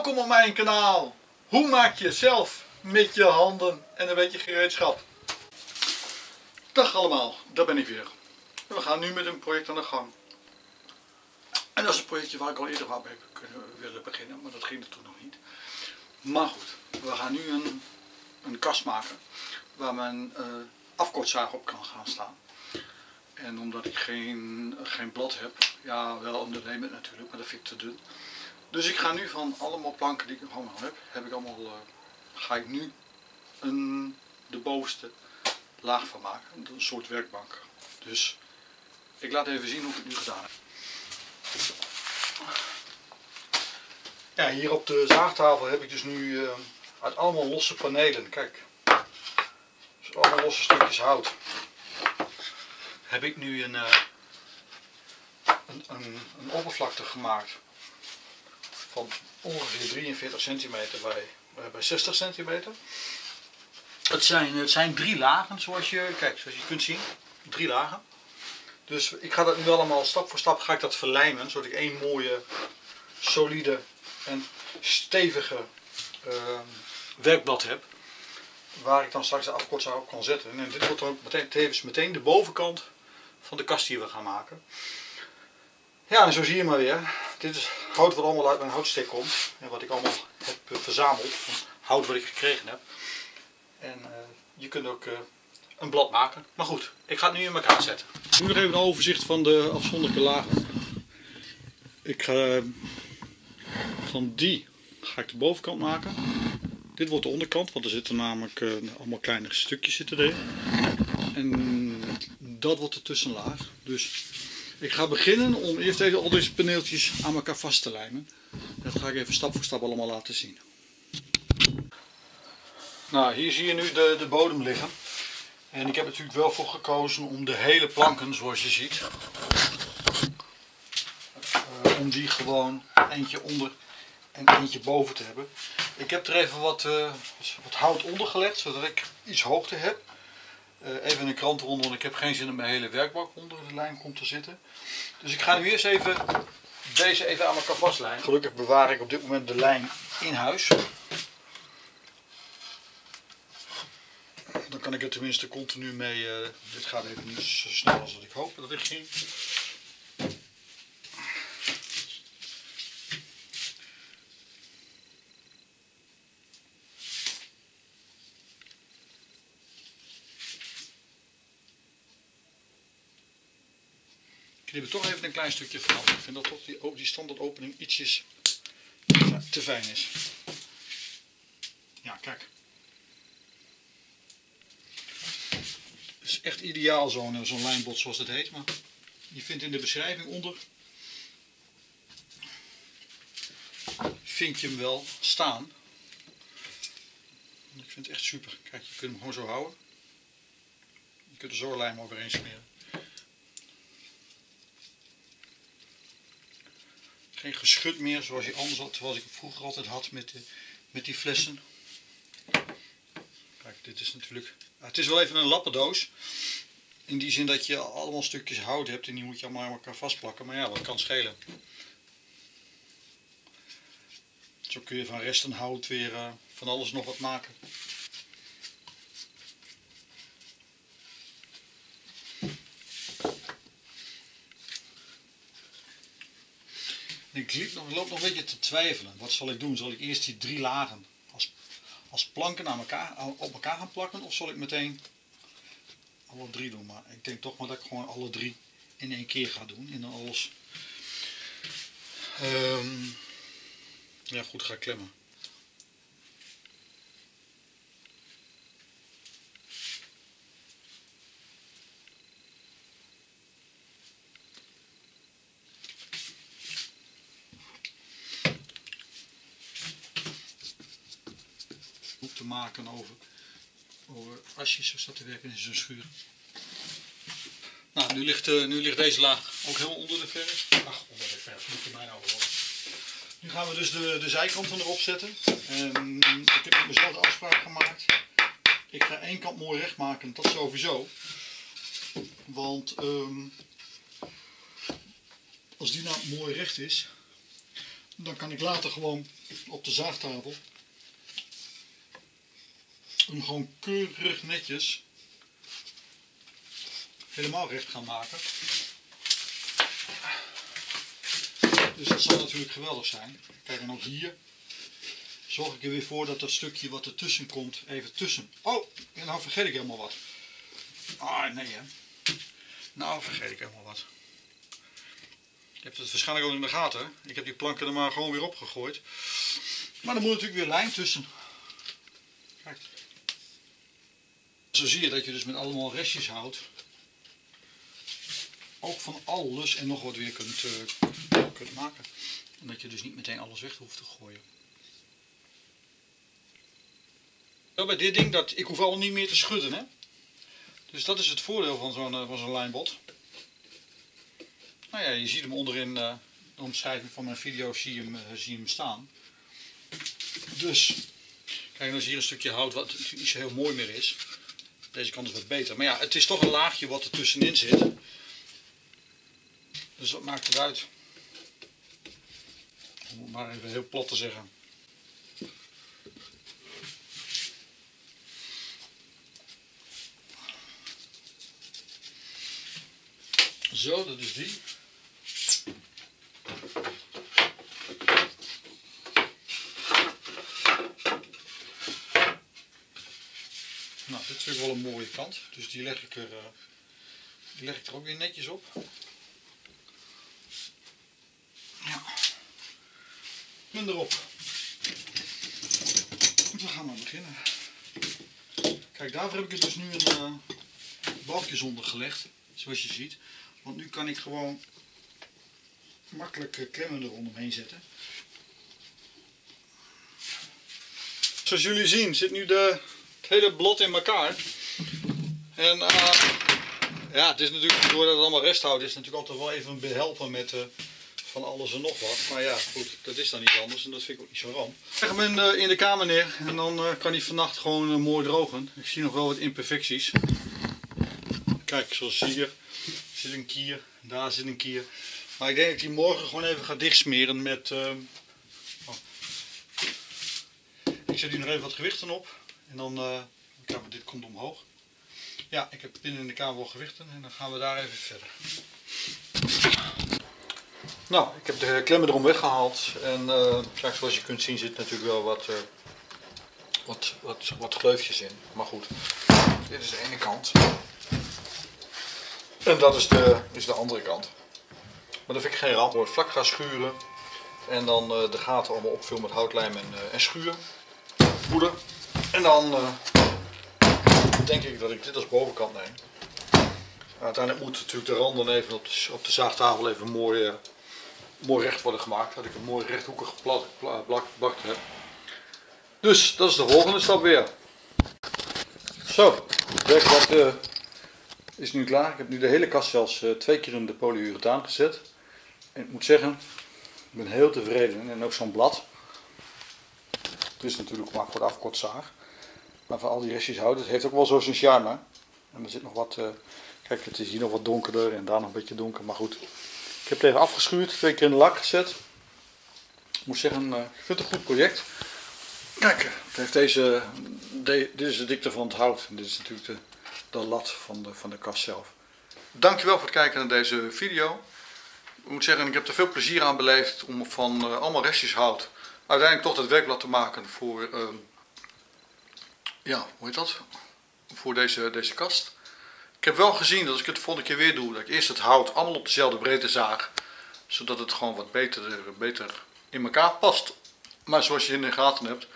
Welkom op mijn kanaal. Hoe maak je zelf met je handen en een beetje gereedschap? Dag allemaal, daar ben ik weer. We gaan nu met een project aan de gang. En dat is een projectje waar ik al eerder aan heb kunnen willen beginnen, maar dat ging er toen nog niet. Maar goed, we gaan nu een, een kast maken waar mijn uh, afkortzaag op kan gaan staan. En omdat ik geen, geen blad heb, ja wel limit natuurlijk, maar dat vind ik te dun. Dus ik ga nu van allemaal planken die ik allemaal heb, heb ik allemaal, uh, ga ik nu een, de bovenste laag van maken. Een soort werkbank. Dus ik laat even zien hoe ik het nu gedaan heb. Ja, hier op de zaagtafel heb ik dus nu uh, uit allemaal losse panelen, kijk. Dus allemaal losse stukjes hout. Heb ik nu een, uh, een, een, een oppervlakte gemaakt van ongeveer 43 centimeter bij, bij 60 centimeter. Het zijn, het zijn drie lagen zoals je, kijk, zoals je kunt zien. Drie lagen. Dus ik ga dat nu allemaal stap voor stap ga ik dat verlijmen. Zodat ik één mooie, solide en stevige uh, werkblad heb. Waar ik dan straks de afkortzaag op kan zetten. En dit wordt dan meteen, tevens meteen de bovenkant van de kast die we gaan maken. Ja, en zo zie je maar weer. Dit is hout wat allemaal uit mijn houtstek komt. En wat ik allemaal heb verzameld. Van hout wat ik gekregen heb. En uh, je kunt ook uh, een blad maken. Maar goed, ik ga het nu in elkaar zetten. Nu nog even een overzicht van de afzonderlijke lagen. Ik ga van die ga ik de bovenkant maken. Dit wordt de onderkant, want er zitten namelijk allemaal kleine stukjes zitten erin. En dat wordt de tussenlaag. Dus ik ga beginnen om eerst even al deze paneeltjes aan elkaar vast te lijmen. Dat ga ik even stap voor stap allemaal laten zien. Nou, hier zie je nu de, de bodem liggen. En ik heb natuurlijk wel voor gekozen om de hele planken, zoals je ziet, uh, om die gewoon eentje onder en eentje boven te hebben. Ik heb er even wat, uh, wat hout onder gelegd, zodat ik iets hoogte heb. Uh, even een krant eronder, want ik heb geen zin om mijn hele werkbank onder de lijn komt te zitten. Dus ik ga nu eerst even deze even aan elkaar vastlijnen. Gelukkig bewaar ik op dit moment de lijn in huis. Dan kan ik er tenminste continu mee, uh, dit gaat even niet zo snel als dat ik hoop dat ik ging. Knip er toch even een klein stukje vanaf. Ik vind dat toch die, die standaard opening ietsjes te fijn is. Ja, kijk. Het is echt ideaal zo'n zo'n lijnbot zoals het heet. Maar je vindt in de beschrijving onder vind je hem wel staan. Ik vind het echt super. Kijk, je kunt hem gewoon zo houden. Je kunt er zo lijm overheen smeren. Geen geschut meer zoals je anders zoals ik vroeger altijd had met, de, met die flessen. Kijk, dit is natuurlijk... Het is wel even een lappendoos. In die zin dat je allemaal stukjes hout hebt en die moet je allemaal aan elkaar vastplakken. Maar ja, wat kan schelen. Zo kun je van resten hout weer uh, van alles nog wat maken. Ik loop nog een beetje te twijfelen. Wat zal ik doen? Zal ik eerst die drie lagen als, als planken elkaar, op elkaar gaan plakken? Of zal ik meteen alle drie doen? Maar ik denk toch maar dat ik gewoon alle drie in één keer ga doen. En dan alles... Um, ja goed, ga klemmen. te maken over, over asjes of dat te werken in zo'n schuur. Nou, nu ligt, uh, nu ligt deze laag ook helemaal onder de verf. Ach, onder de verf, moet je mij nou horen. Nu gaan we dus de, de zijkanten erop zetten. En ik heb met mezelf afspraak gemaakt. Ik ga één kant mooi recht maken, dat sowieso. Want um, als die nou mooi recht is, Dan kan ik later gewoon op de zaagtafel hem gewoon keurig netjes helemaal recht gaan maken. Dus dat zal natuurlijk geweldig zijn. Kijk, en ook hier zorg ik er weer voor dat dat stukje wat ertussen komt, even tussen. Oh, en nou vergeet ik helemaal wat. Ah, nee hè. Nou vergeet ik helemaal wat. Je hebt het waarschijnlijk al in de gaten. Ik heb die planken er maar gewoon weer opgegooid. Maar er moet natuurlijk weer lijm tussen. Kijk. Zo zie je dat je dus met allemaal restjes houdt. Ook van alles en nog wat weer kunt, uh, kunt maken. En dat je dus niet meteen alles weg hoeft te gooien. Zo bij dit ding, dat, ik hoef al niet meer te schudden. Hè? Dus dat is het voordeel van zo'n uh, van lijnbot. Nou ja, je ziet hem onderin uh, de omschrijving van mijn video zie je hem, zie hem staan. Dus, kijk, dan is hier een stukje hout wat niet zo heel mooi meer is. Deze kant is wat beter. Maar ja, het is toch een laagje wat er tussenin zit. Dus wat maakt het uit? Om het maar even heel plat te zeggen. Zo, dat is die. Nou, dit vind ik wel een mooie kant, dus die leg ik er, uh, die leg ik er ook weer netjes op. Ja. En erop. We gaan maar beginnen. Kijk, daarvoor heb ik er dus nu een uh, balkje zonder gelegd, zoals je ziet. Want nu kan ik gewoon makkelijk klemmen er rondomheen zetten. Zoals jullie zien zit nu de, hele blad in elkaar. En uh, ja, het is natuurlijk, doordat het allemaal resthout is, het natuurlijk altijd wel even behelpen met uh, van alles en nog wat. Maar ja, goed, dat is dan niet anders en dat vind ik ook niet zo ramp. Ik leg hem in de, in de kamer neer en dan uh, kan hij vannacht gewoon mooi drogen. Ik zie nog wel wat imperfecties. Kijk, zoals hier zit een kier, daar zit een kier. Maar ik denk dat ik die morgen gewoon even ga dichtsmeren met... Oh. Ik zet hier nog even wat gewichten op. En dan... Uh... Kijk, dit komt omhoog. Ja, ik heb binnen in de kamer wel gewichten en dan gaan we daar even verder. Nou, ik heb de klemmen erom weggehaald. En uh, zoals je kunt zien zit natuurlijk wel wat, uh, wat, wat, wat gleufjes in. Maar goed, dit is de ene kant. En dat is de, is de andere kant. Maar dat vind ik geen ramp. Ik vlak gaan schuren. En dan de gaten allemaal opvullen met houtlijm en, en schuur. Poeder. En dan uh, denk ik dat ik dit als bovenkant neem. Uiteindelijk moet natuurlijk de randen even op de, zaagtafel even mooi, mooi recht worden gemaakt. Dat ik een mooi rechthoekig plak, heb. Dus dat is de volgende stap weer. Zo, het werk wat is nu klaar. Ik heb nu de hele kast zelfs twee keer in de polyurethaan gezet. En ik moet zeggen, ik ben heel tevreden. En ook zo'n blad. Het is natuurlijk gemaakt voor de afkortzaag. Maar van al die restjes hout, het heeft ook wel zo zijn charme. En er zit nog wat, uh, kijk het is hier nog wat donkerder en daar nog een beetje donker. Maar goed, ik heb het even afgeschuurd, twee keer in de lak gezet. Ik moet zeggen, uh, ik vind het een goed project. Kijk, het heeft deze, de, dit is de dikte van het hout. En dit is natuurlijk de, de lat van de, van de kast zelf. Dankjewel voor het kijken naar deze video. Ik moet zeggen, ik heb er veel plezier aan beleefd om van uh, allemaal restjes hout uiteindelijk toch het werkblad te maken voor, uh, ja, hoe heet dat? Voor deze, deze kast. Ik heb wel gezien dat als ik het de volgende keer weer doe, dat ik eerst het hout allemaal op dezelfde breedte zaag. Zodat het gewoon wat beter, beter in elkaar past. Maar zoals je in de gaten hebt,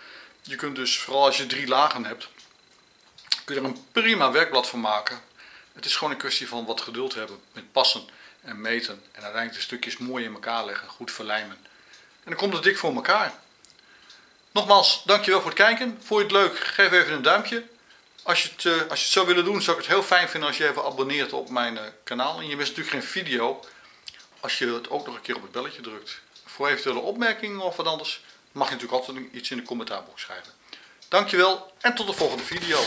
je kunt dus vooral als je drie lagen hebt, kun je er een prima werkblad van maken. Het is gewoon een kwestie van wat geduld hebben met passen en meten. En uiteindelijk de stukjes mooi in elkaar leggen, goed verlijmen. En dan komt het dik voor elkaar. Nogmaals, dankjewel voor het kijken. Vond je het leuk? Geef even een duimpje. Als je, het, uh, als je het zou willen doen, zou ik het heel fijn vinden als je even abonneert op mijn uh, kanaal. En je mist natuurlijk geen video als je het ook nog een keer op het belletje drukt. Voor eventuele opmerkingen of wat anders mag je natuurlijk altijd iets in de commentaarbox schrijven. Dankjewel en tot de volgende video.